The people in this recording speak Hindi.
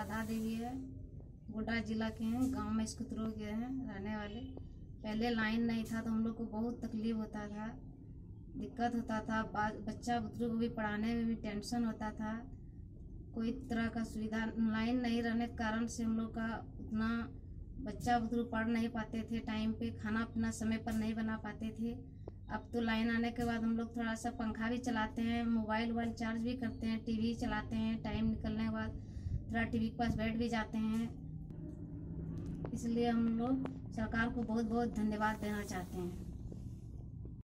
राधा देवी है। गोड्डा जिला के हैं, गाँव में स्कुतरो के हैं, रहने वाले। पहले लाइन नहीं था तो हम लोग को बहुत तकलीफ़ होता था, दिक्कत होता था। बच्चा बुतरू को भी पढ़ाने में भी टेंशन होता था। कोई तरह का सुविधा, लाइन नहीं रहने के कारण से हम लोग का उतना बच्चा बुतरू पढ़ नहीं पाते थे। टाइम पे खाना पीना समय पर नहीं बना पाते थे। अब तो लाइन आने के बाद हम लोग थोड़ा सा पंखा भी चलाते हैं, मोबाइल वोबाइल चार्ज भी करते हैं, टीवी चलाते हैं, टाइम निकलने के बाद। थोड़ा टीवी के पास बैठ भी जाते हैं। इसलिए हम लोग सरकार को बहुत बहुत धन्यवाद देना चाहते हैं।